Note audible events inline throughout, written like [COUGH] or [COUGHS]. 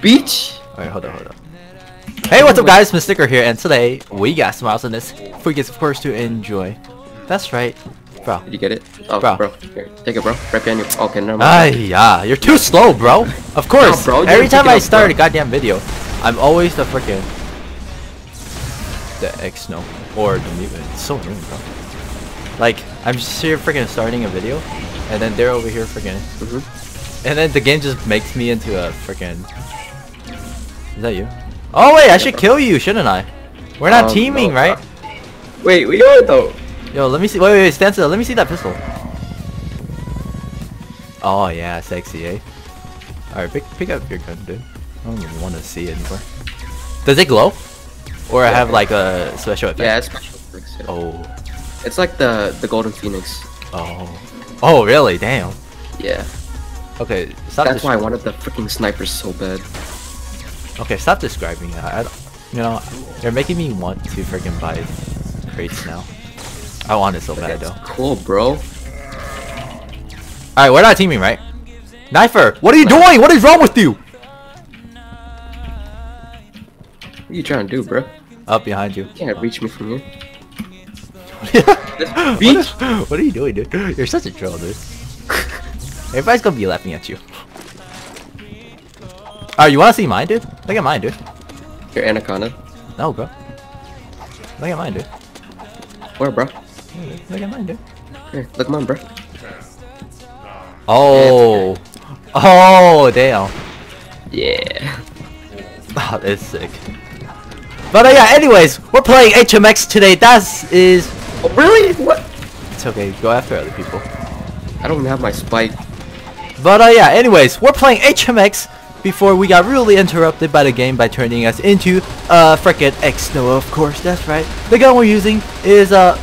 Alright. Beach. Alright, hold on, hold on. Hey, what's up guys? Mysterical here, and today we got smiles in this for you guys, of course, to enjoy. That's right, bro. Did you get it? Oh, Bro. bro. Here, take it, bro. Right behind you. Okay, never mind. Ah, yeah, you're too slow, bro. Of course. bro, Every time I up, start bro. a goddamn video, I'm always the freaking the X no or the mutant. It's so annoying, bro. Like I'm just here freaking starting a video, and then they're over here freaking, Mhm. and then the game just makes me into a freaking. Is that you? Oh wait, I should kill you, shouldn't I? We're not Um, teaming, no, right? Wait, we are though. Yo, let me see. Wait, wait, wait, stand still. Let me see that pistol. Oh yeah, sexy, eh? Alright, pick pick up your gun, dude. I don't even want to see it anymore. Does it glow? Or I have like a special effect? Yeah, it's special effects. yeah. Oh. It's like the the golden phoenix. Oh. Oh, really? Damn. Yeah. Okay, stop. That's why I wanted the freaking sniper so bad. Okay, stop describing that. You know, you're making me want to freaking buy crates now. I want it so bad though. cool, bro. Alright, we're not teaming, right? Knifer, what are you doing? What is wrong with you? What are you trying to do, bro? Up behind you. You can't reach me from here. [LAUGHS] what, is- what are you doing, dude? You're such a troll, dude. [LAUGHS] Everybody's gonna be laughing at you. Alright, you wanna see mine, dude? Look at mine, dude. Your anaconda. No, bro. Look at mine, dude. Where, bro? Look at mine, dude. Here, look at mine, bro. Oh. Oh, damn. Yeah. [LAUGHS] Oh, that's sick. But uh, yeah, anyways, we're playing HMX today. That is... Oh, really? What? It's okay, go after other people. I don't even have my spike. But uh, yeah, anyways, we're playing HMX before we got really interrupted by the game by turning us into uh frickin' X Noah, of course, that's right. The gun we're using is uh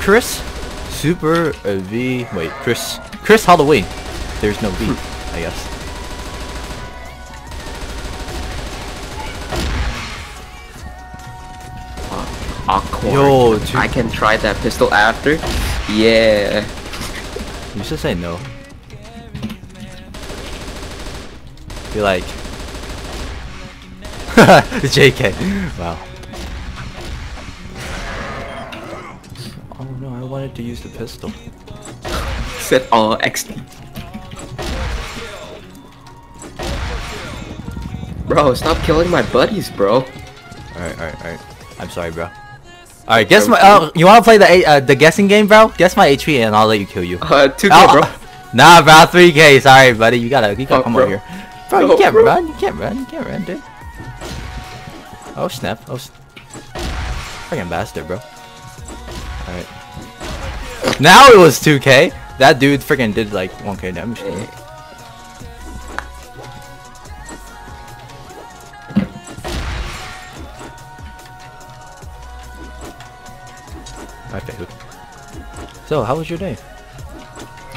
Kriss Super uh, V wait, Kriss Kriss Halloween. There's no V, I guess. Awkward. Yo. I can try that pistol after. Yeah. You should say no. Be like [LAUGHS] JK. Wow. Oh no, I wanted to use the pistol. Said all XD. Bro, stop killing my buddies, bro. Alright, alright, alright. I'm sorry, bro. Alright, guess my. Uh, you wanna play the uh, the guessing game, bro? Guess my HP and I'll let you kill you. Uh, 2K, Oh, bro. [LAUGHS] Nah, bro, 3K. Sorry, buddy. You gotta, you gotta Fuck, come bro. over here. Bro, you can't bro. run. You can't run. You can't run, dude. Oh snap. Oh. s- Freaking bastard, bro. Alright. Now it was 2K. That dude freaking did like 1K damage. to me. I failed. So, how was your day? [LAUGHS]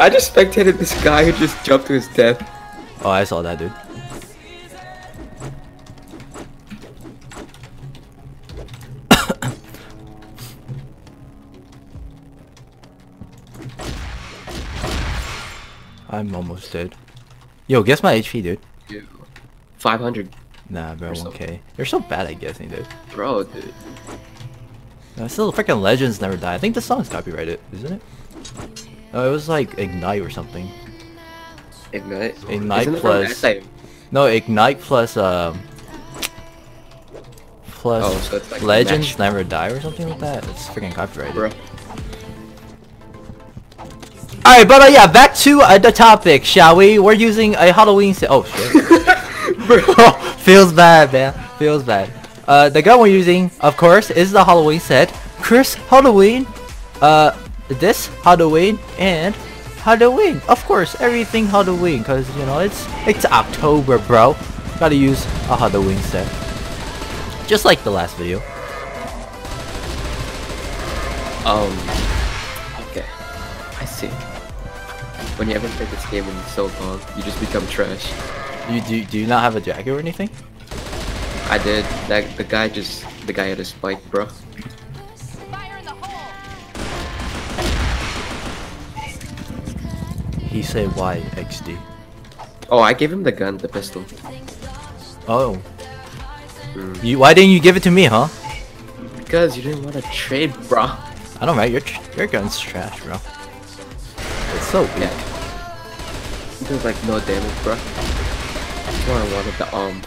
I just spectated this guy who just jumped to his death. Oh, I saw that dude. [COUGHS] I'm almost dead. Yo, guess my HP, dude. 500. Nah, bro, You're 1K. You're so bad at guessing, dude. Bro, dude. No, still, freaking legends never die. I think the song's copyrighted, isn't it? No, it was like Ignite or something. Ignite. Ignite Isn't it from plus- No, Ignite plus um plus Oh, so like Legends. Never Die or something like that. It's freaking copyrighted. Bro. Alright, but uh, yeah, back to uh, the topic, shall we? We're using a Halloween set. Oh shit. [LAUGHS] [LAUGHS] Bro. Feels bad, man. Feels bad. Uh, the gun we're using, of course, is the Halloween set. Kriss Halloween, uh, this Halloween, and Halloween. Of course, everything Halloween, cause you know it's it's October, bro. Gotta use a Halloween set, just like the last video. Um. Okay. I see. When you haven't played this game in so long, you just become trash. You do do you not have a jacket or anything? I did. That the guy just the guy had a spike, bro. He said why XD. Oh, I gave him the gun, the pistol. Oh. Mm. You, why didn't you give it to me, huh? Because you didn't want to trade, bro. I don't know, right? Your your gun's trash, bro. It's so weak. Yeah. It does like no damage, bro. That's why I wanted the arm.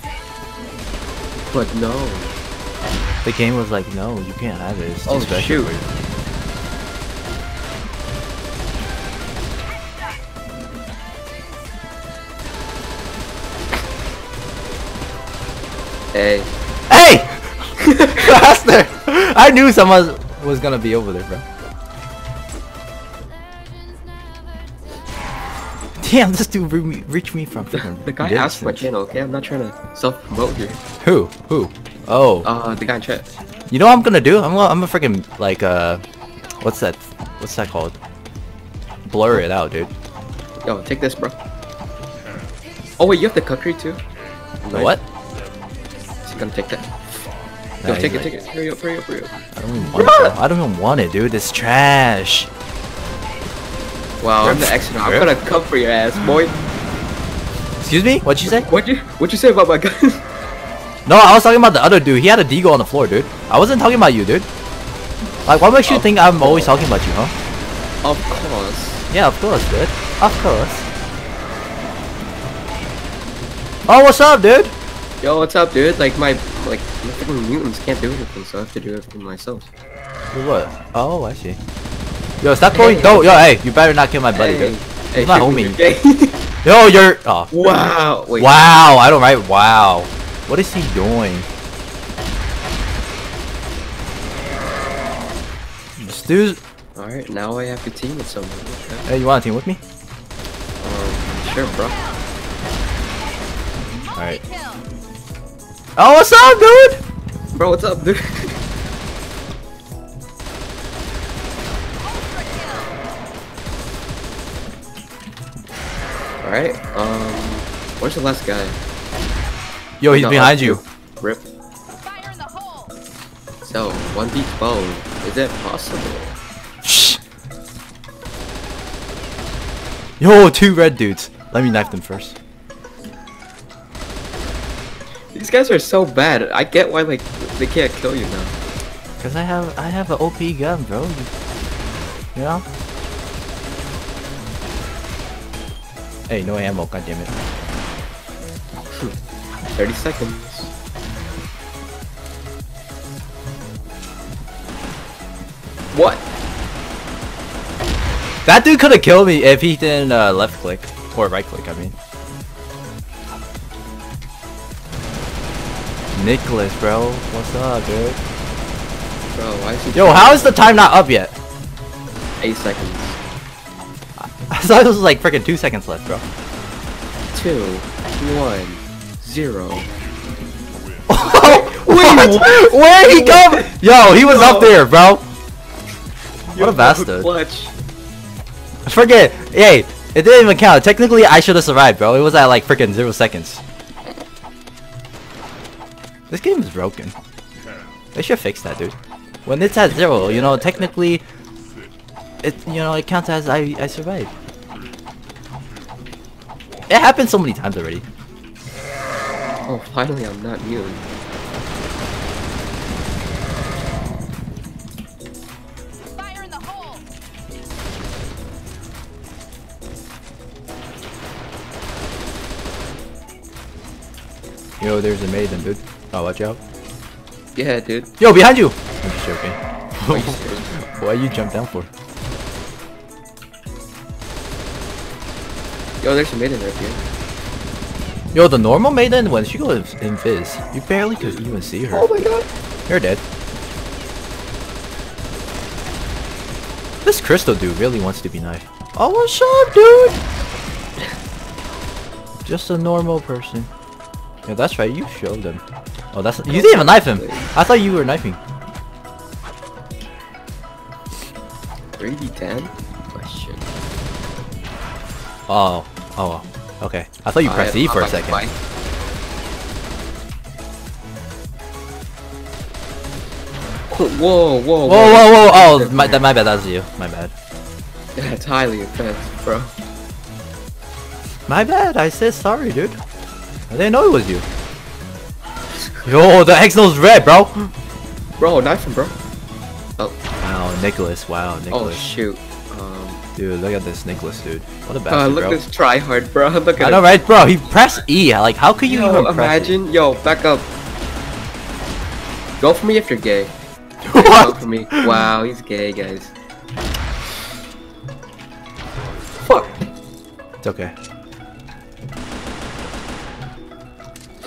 But no. The game was like, no, you can't have it. It's Oh, special shoot. Hey. Hey! [LAUGHS] Faster! I knew someone was gonna be over there, bro. Damn, this dude re- reached me from freaking The guy asked for my channel, okay? I'm not trying to self promote here. Who? Who? Oh, Uh, the guy in chat. you know what I'm gonna do? I'm gonna, I'm gonna freaking like uh, what's that? What's that called? Blur it out, dude. Yo, take this, bro. Oh, wait, you have the cookery too? The Nice. what? Gonna take that? Nah, Yo, take it, like- take it. Hurry up, hurry up, hurry up. I don't even want it. I don't even want it, dude. It's trash. Wow, I'm the expert. I'm gonna come for your ass, boy. Excuse me? What'd you say? What'd you, what'd you say about my gun? [LAUGHS] No, I was talking about the other dude. He had a deagle on the floor, dude. I wasn't talking about you, dude. Like, what makes you Oh. think I'm always talking about you, huh? of course. Yeah, of course, dude. Of course. Oh, what's up, dude? Yo, what's up, dude? Like, my, like, my freaking mutants can't do anything, so I have to do everything myself. You What? Oh, I see. Yo, stop going. No, yo, hey, you better not kill my buddy, hey, dude. hey, He's my homie. [LAUGHS] Yo, you're. Oh. wow. Wait. Wow, I don't write wow. What is he doing? This dude. Alright, now I have to team with someone. Okay. Hey, you want to team with me? Um, sure, bro. Alright. Oh, what's up, dude? Bro, what's up, dude? [LAUGHS] Alright, um, where's the last guy? Yo, he's No, behind up you. Rip. Fire in the hole. So, 1v12. Is that possible? Shh. Yo, two red dudes. Let me knife them first. These guys are so bad. I get why, like, they can't kill you now. Cause I have I have an OP gun, bro. You, you know? Hey, no ammo. God damn it. 30 seconds. What? That dude could have killed me if he didn't uh, left click or right click. I mean. Nicholas, bro, what's up, dude? Bro, why is he Yo, how is the time not up yet? 8 seconds. [LAUGHS] I thought it was like freaking two seconds left, bro. 2, 1, 0. [LAUGHS] what? Where he come? Yo, he was up there, bro. What a bastard. Clutch. Forget. Hey, it didn't even count. Technically, I should have survived, bro. It was at like freaking zero seconds. This game is broken. They should fix that, dude. When it's at zero, you know, technically, it you know it counts as I I survived. It happened so many times already. Oh, finally I'm not immune. Fire in. Yo, there's a maiden, dude. Oh, watch out. Yeah, dude. Yo, behind you. I'm just joking. [LAUGHS] Are you serious? Why you jump down for? Yo, there's a maiden right here. Yo, the normal maiden when she goes invis, you barely could even see her. Oh my god. You're dead. This crystal dude really wants to be nice. Oh, what's up, dude? [LAUGHS] Just a normal person. Yeah, that's right. You showed them. Oh, that's you didn't even knife him. I thought you were knifing. 3d10? Question. Oh, oh, oh, okay. I thought you pressed E for a second. Whoa, whoa, whoa. Whoa, whoa, whoa! Oh, my, that, my bad. That was you. My bad. [LAUGHS] Yeah, it's highly offensive, bro. My bad. I said sorry, dude. I didn't know it was you. Yo, the X nose red, bro. Bro, knife him, bro. Oh, Wow, Nicholas. Wow, Nicholas. oh Nicholas. shoot. Um, dude, look at this Nicholas, dude. What a uh, bastard, look bro. at this try hard, bro. [LAUGHS] Look at I know, right, bro? He pressed E. Like, how could you Yo, even it? imagine. Yo, back up. Go for me if you're gay. [LAUGHS] What? Go for me. Wow, he's gay, guys. Fuck. It's okay.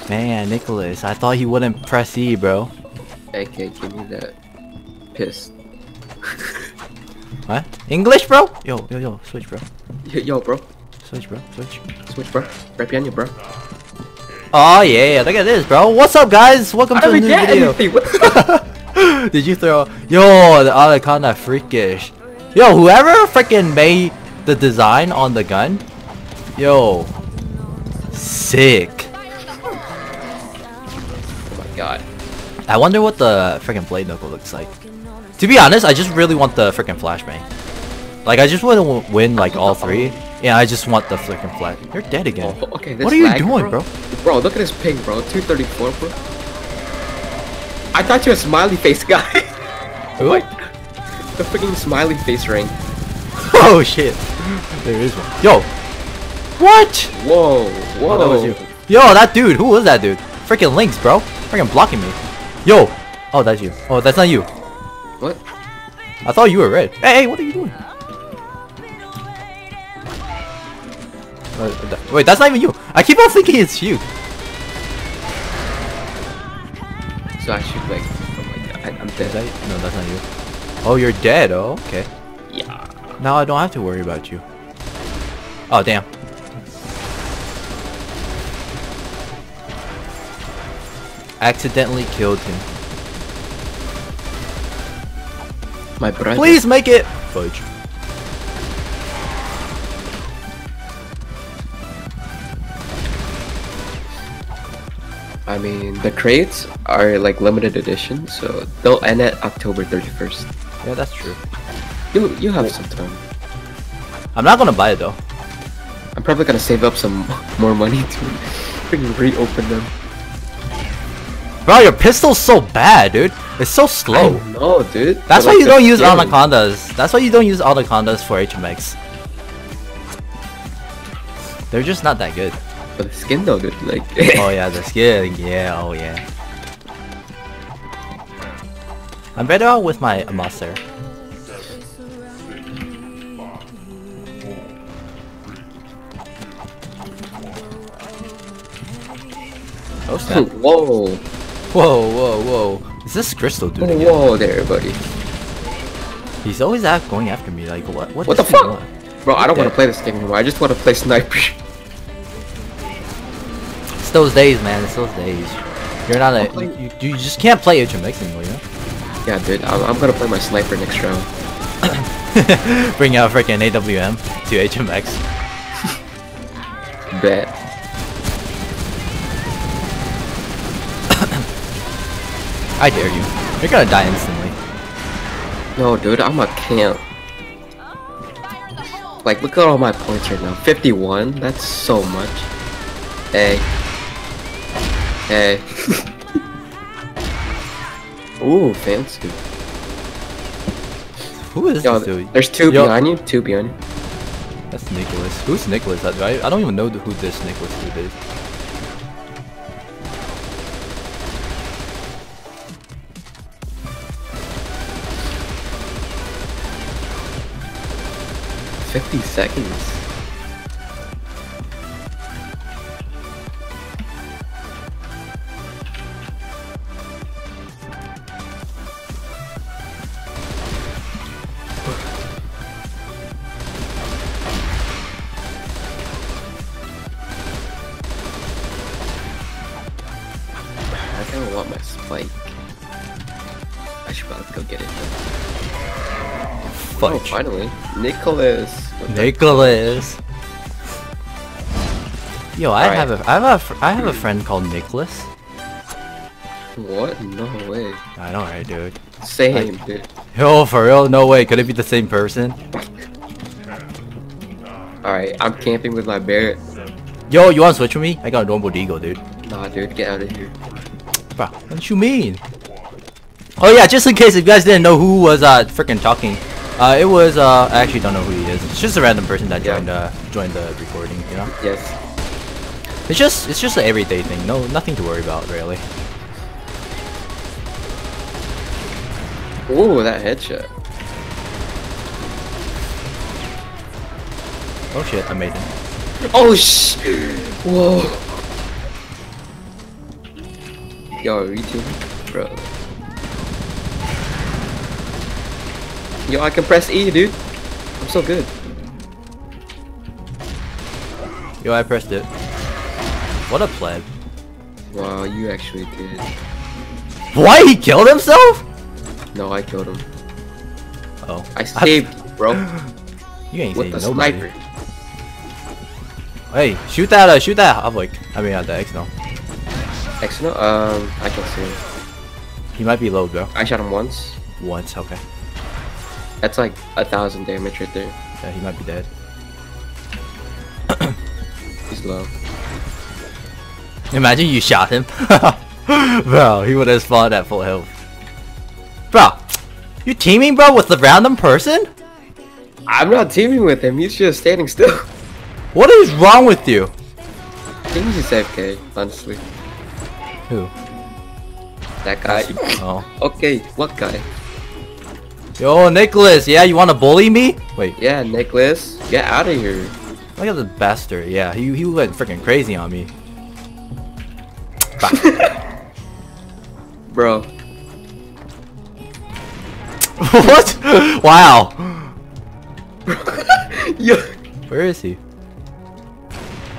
Man, Nicholas, I thought he wouldn't press E, bro. Okay, give me that. Piss. [LAUGHS] What? English, bro? Yo, yo, yo, switch, bro. Yo, yo, bro. Switch, bro. Switch. Switch, bro. Right behind you, bro. Oh yeah, look at this, bro. What's up, guys? Welcome I to a new video. anything. What the [LAUGHS] Did you throw? Yo, the Anaconda freakish. Yo, whoever freaking made the design on the gun, yo, sick. I wonder what the freaking blade knuckle looks like. To be honest, I just really want the freaking flashbang. Like, I just want to win like all three. Yeah, I just want the freaking flash. You're dead again. Oh, okay, what are you lag, doing, bro? Bro, look at his ping, bro. 234, bro. I thought you were a smiley face [LAUGHS] guy. Who? the freaking smiley face ring. [LAUGHS] Oh shit. There is one. Yo. What? Whoa, whoa. Oh, that. Yo, that dude. Who was that dude? Freaking Lynx, bro. Freaking blocking me. Yo. Oh, that's you. Oh, that's not you. What? I thought you were red. Hey, hey, what are you doing? Uh, wait, that's not even you. I keep on thinking it's you. So I should like, oh my god, I, I'm dead. that, no, that's not you. Oh, you're dead. Oh, okay. Yeah. Now I don't have to worry about you. Oh, damn. Accidentally killed him. My brother. Please make it. Fudge. I mean, the crates are like limited edition, so they'll end at October 31st. Yeah, that's true. You you have some time. I'm not gonna buy it though. I'm probably gonna save up some [LAUGHS] more money to [LAUGHS] freaking reopen them. Bro, your pistol's so bad, dude. It's so slow. No, dude. That's But, why like, you don't use skin- anacondas. That's why you don't use anacondas for HMX. They're just not that good. But the skin though, dude. Like. [LAUGHS] oh [LAUGHS] yeah, the skin. Yeah, oh yeah. I'm better off with my Master. Oh snap. Whoa. Whoa, whoa, whoa. Is this Crystal dude again? Whoa there, buddy. He's always out going after me. Like, what? What, What the fuck? want? Bro, I don't want to play this game anymore. I just want to play sniper. It's those days, man. It's those days. You're not a. playing- You, you just can't play HMX anymore, you know? yeah, dude. I'm, I'm gonna play my sniper next round. [LAUGHS] Bring out freaking AWM to HMX. Bet. I dare you. You're gonna die instantly. No, dude. I'm a camp. Fire in the hole! Like, look at all my points right now. 51. That's so much. Hey. Hey. [LAUGHS] Ooh, fancy. Who is Yo, this dude? there's two Yo. behind you. Two behind you. That's Nicholas. Who's Nicholas? I, I don't even know who this Nicholas dude is. Fifty seconds. I kind of want my spike. I should probably go get it. Oh, Fudge. finally, Nicholas. Nicholas. Yo, I have a, I have a, I have a friend called Nicholas. What? No way. I know, right, dude? Same, dude. Yo, for real? No way. Could it be the same person? Alright, I'm camping with my Barrett. Yo, you wanna switch with me? I got a normal deagle, dude. Nah, dude, get out of here. Bro, what you mean? Oh yeah, just in case if you guys didn't know who was uh freaking talking, uh it was uh I actually don't know who he is. It's just a random person that Yeah. joined uh joined the recording, you know. Yes. It's just it's just an everyday thing. No nothing to worry about really. Ooh, that headshot. Oh shit, amazing. Oh sh! Whoa. Yo, are you teaming? Bro. Yo, I can press E, dude. I'm so good. Yo, I pressed it. What a pleb. Wow, you actually did. Why he killed himself? No, I killed him. Oh, I saved [LAUGHS] you, bro. You ain't With saving the nobody. sniper. Hey, shoot that! Uh, shoot that! I'm like, I mean, not the X no. Excellent. Um, I can see him. He might be low, bro. I shot him once. Once, okay. That's like a thousand damage right there. Yeah, he might be dead. [CLEARS THROAT] He's low. Imagine you shot him. [LAUGHS] bro, he would have spawned at full health. Bro, you teaming, bro, with the random person? I'm not teaming with him. He's just standing still. [LAUGHS] What is wrong with you? I think he's AFK, honestly. Who? That guy. Oh. [LAUGHS] okay, what guy? Yo, Nicholas, yeah, you wanna bully me? Wait, Yeah, Nicholas, get out of here. look at the bastard. Yeah, he, he went freaking crazy on me. [LAUGHS] Bro, [LAUGHS] what? Wow. [LAUGHS] yo. Where is he?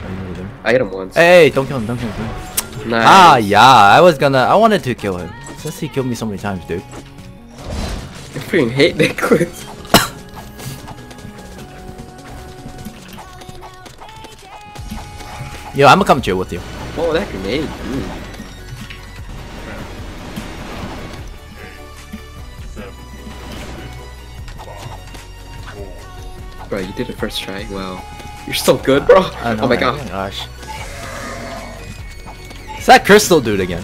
Are you with him? I hit him once. Hey, don't kill him, don't kill him. Nice. Ah, yeah, I was gonna, I wanted to kill him. Since he killed me so many times, dude. Freaking hate Nicholas. Yo, I'm gonna come chill with you. Oh, that grenade. Bro, you did it first try. Wow. You're so good, bro. Know, oh my god. gosh. It's that crystal dude again.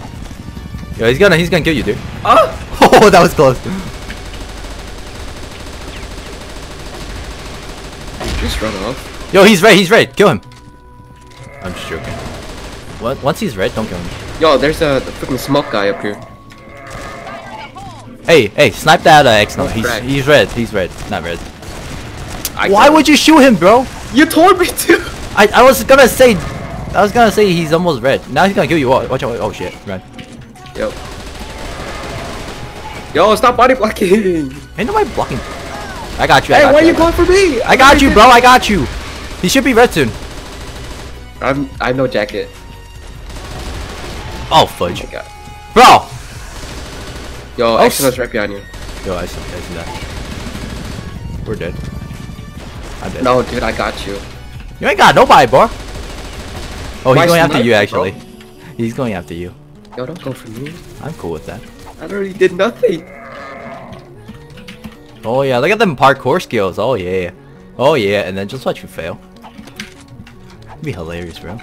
Yo, he's gonna, he's gonna kill you, dude. Ah! [LAUGHS] Oh, that was close. Just run off. Yo, he's red, he's red. Kill him. I'm just joking. What? Once he's red, don't kill him. Yo, there's a freaking smoke guy up here. Hey, hey, snipe that uh, X. No, he's he's red. He's red, not red. I Why would you shoot him, bro? You told me to. [LAUGHS] I I was gonna say, I was gonna say he's almost red. Now he's gonna kill you. Watch, watch out! Oh shit, run. Yo. Yo, stop body blocking. Ain't nobody blocking. I got you. I Hey, got why you, you going for me? I got you, bro. I got you. He should be red soon. I'm I have no jacket. Oh Oh fudge, my god. bro. Yo, Oh, Exynos right behind you. Yo, I see, I see that. We're dead. I'm dead. No, dude, I got you. You ain't got nobody, bro. Oh, he's Why going after you, sniper, bro? actually. He's going after you. Yo, don't go for me. I'm cool with that. I already did nothing. Oh yeah, look at them parkour skills. Oh yeah. Oh yeah, and then just watch you fail. It'd be hilarious, bro.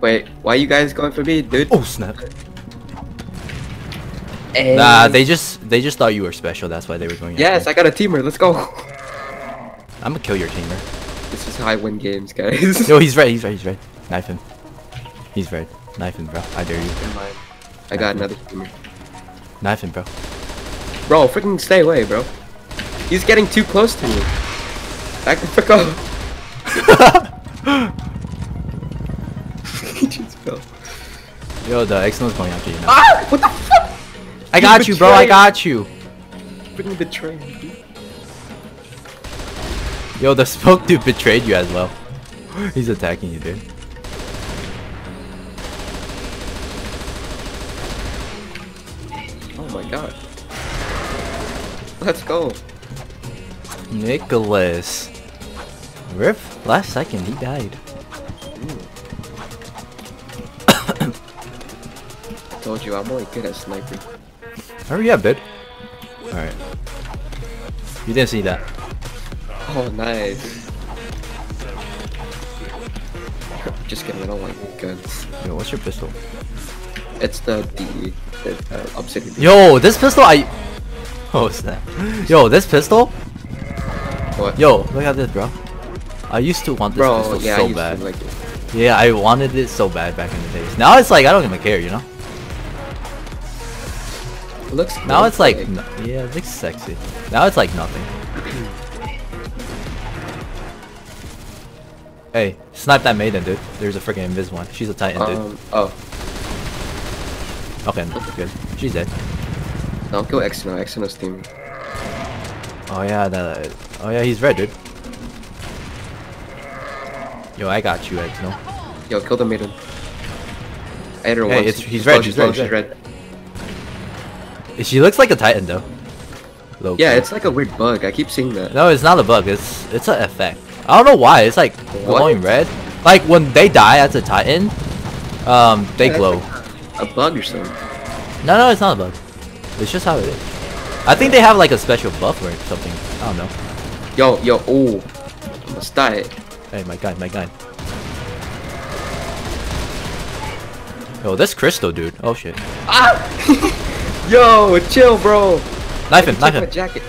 Wait, why are you guys going for me, dude? Oh snap. Hey. Nah, they just they just thought you were special. That's why they were going. Yes, I got a teamer. Let's go. I'm gonna kill your teamer. This is how I win games, guys. [LAUGHS] Yo, he's red. He's red. He's red. Knife him. He's red. Knife him, bro. I dare you. I got another teamer. Knife him, bro. Bro, freaking stay away, bro. He's getting too close to me. Back the frick up. he [LAUGHS] just fell. Yo, the X-No's going after you now. Ah! What the fuck? I got you, bro. I got you. Freaking betrayed. dude. Yo, the smoke dude betrayed you as well. [GASPS] He's attacking you, dude. Oh my god. Let's go. Nicholas. Rip. Last second, he died. [COUGHS] Told you, I'm only good at sniping. Hurry up, dude. Alright. You didn't see that. Oh, nice. [LAUGHS] Just kidding, I don't like guns. Yo, what's your pistol? It's the the, the uh, obsidian. Yo, this pistol I. Oh snap. Yo, this pistol. What? Yo, look at this, bro. I used to want this Bro, pistol yeah, I so used bad. to like. Yeah, I wanted it so bad back in the days. Now it's like I don't even care, you know. It looks Now it's like, but, n- yeah, it looks sexy. Now it's like nothing. hey, snipe that maiden, dude. There's a freaking invis one. She's a titan, dude. um, oh, Okay, good. She's dead. No, kill Exyno. Exyno's team. Oh yeah, that. Oh yeah, he's red, dude. Yo, I got you, X. No. Yo, kill the maiden. I hit her Hey, once. it's- he's red, he's red, she's red. She looks like a titan though. Low Yeah, it's like a weird bug. I keep seeing that. No, it's not a bug. It's it's an effect. I don't know why. It's like What? glowing red. Like when they die as a titan, um, they Yeah, glow. A bug or something. No, no, it's not a bug. It's just how it is. I think they have like a special buff or something. I don't know. Yo, yo, ooh. Almost die. Hey, my gun, my gun. Yo, this crystal dude. Oh shit. Ah! [LAUGHS] Yo, chill, bro. Knife him, He knife took my jacket.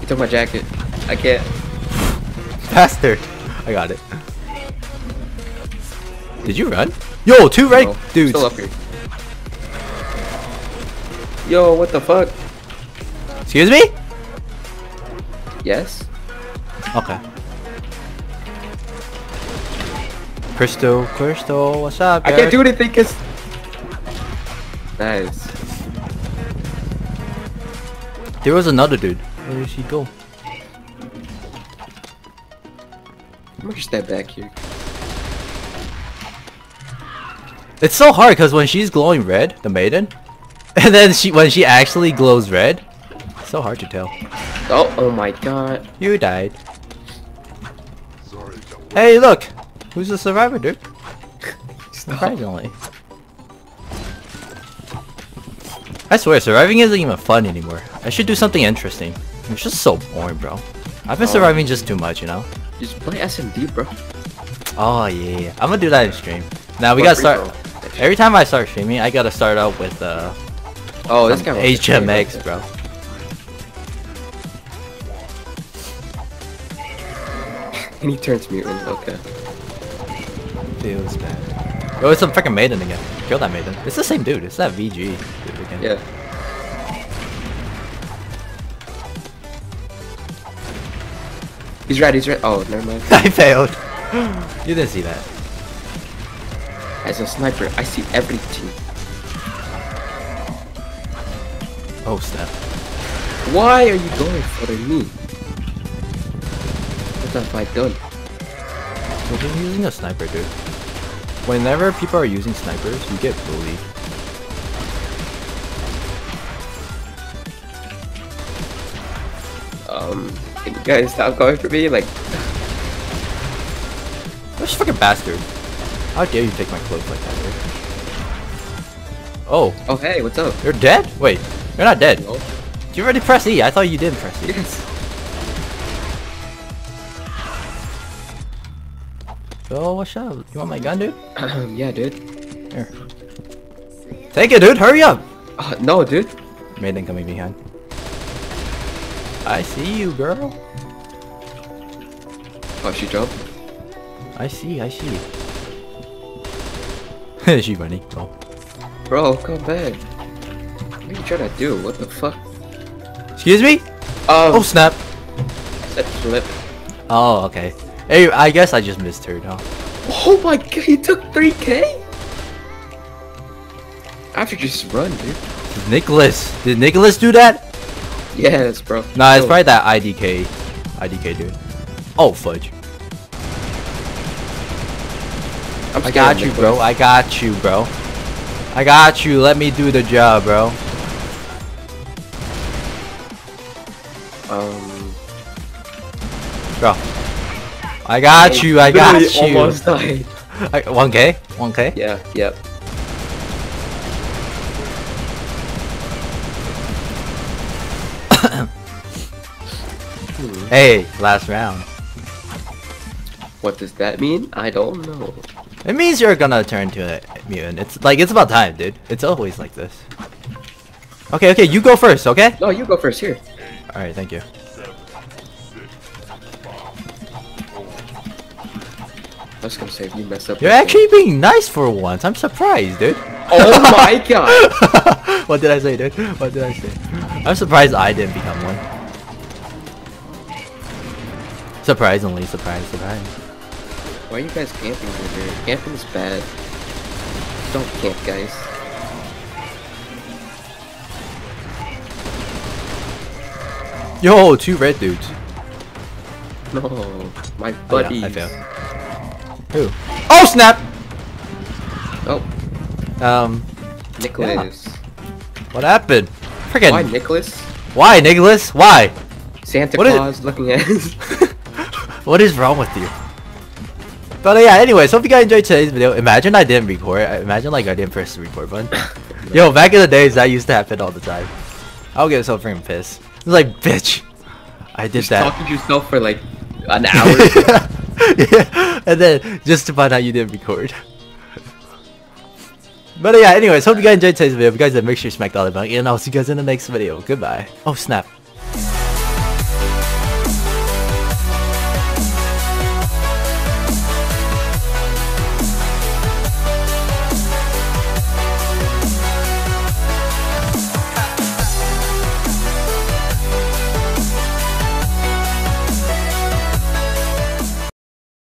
He took my jacket. I can't. Faster. I got it. Did you run? Yo, two red No, dudes. Still up here. Yo, what the fuck? Excuse me? Yes? Okay. Crystal, Crystal, what's up? I can't do anything cause... Nice. There was another dude. Where did she go? I'm gonna step back here. It's so hard because when she's glowing red, the maiden, [LAUGHS] and then she when she actually glows red, so hard to tell. Oh, oh my god. You died. Sorry, Hey, look! Who's the survivor, dude? [LAUGHS] Surprisingly. I swear, surviving isn't even fun anymore. I should do something interesting. It's just so boring, bro. I've been Oh. surviving just too much, you know? Just play SMD, bro. Oh, yeah. I'm gonna do that in stream. Now, we gotta start... Every time I start streaming, I gotta start out with, uh... Oh, this guy wants to play like HMX, bro. And [LAUGHS] he turns mutant, okay. Feels bad. Oh, it's some freaking maiden again. Kill that maiden. It's the same dude. It's that VG dude again. Yeah. He's red, he's red. Oh, never mind. [LAUGHS] I failed. you didn't see that. As a sniper, I see everything. Oh, snap. Why are you going for me? What have I done? You're using a sniper, dude. Whenever people are using snipers, you get bullied. Um, can you guys stop going for me? Like, Which fucking bastard. How dare you take my clothes like that, dude? Oh, oh hey, what's up? you're dead? Wait, you're not dead. No. You already press E. I thought you didn't press E. Yes. Oh, what's up? You want my gun, dude? [CLEARS THROAT] yeah, dude. Here. Take it, dude. Hurry up. Uh, no, dude. Maiden coming behind. I see you, girl. Oh, she jumped. I see, I see. [LAUGHS] she running. Oh. Bro, come back. What are you trying to do? What the fuck? Excuse me? Um, Oh, snap. set flip. Oh, okay. Hey, I guess I just missed her, huh? Oh my god, he took 3k? After just run, dude. Nicholas. Did Nicholas do that? Yes, bro. Nah, it's No. probably that IDK. IDK dude. Oh, fudge. I'm I got you, Nicholas. bro. I got you, bro. I got you. Let me do the job, bro. Um, Bro. I got you. I got you. Almost died. [LAUGHS] I, 1k? 1k? Yeah, yep. Hmm, [COUGHS] Hey, last round. What does that mean? I don't know. It means you're gonna turn to a mutant. It's like it's about time, dude. It's always like this. Okay, okay, you go first, okay? No, you go first here. All right, thank you. I was gonna say if you mess up. You're actually being nice for once. I'm surprised, dude. Oh my [LAUGHS] god! what did I say, dude? What did I say? I'm surprised I didn't become one. Surprisingly, surprise, surprise. Why are you guys camping over here? Camping is bad. Don't camp, guys. Yo, two red dudes. No, my Oh, yeah. I failed. Who? Oh snap! Oh, Um, Nicholas. what happened? Freaking. Why Nicholas? Why, Nicholas? Why? Santa What is- Claus looking at. [LAUGHS] What is wrong with you? But uh, yeah, anyways, hope you guys enjoyed today's video. Imagine I didn't record. Imagine like I didn't press the record button. [LAUGHS] Yo, back in the days, that used to happen all the time. I'll get so freaking pissed. Like, bitch, I did Just that. talking to yourself for like an [LAUGHS] hour. yeah, and then just to find out you didn't record. But yeah, anyways, hope you guys enjoyed today's video. If you guys did, make sure you smack the like button, and I'll see you guys in the next video. Goodbye. Oh snap.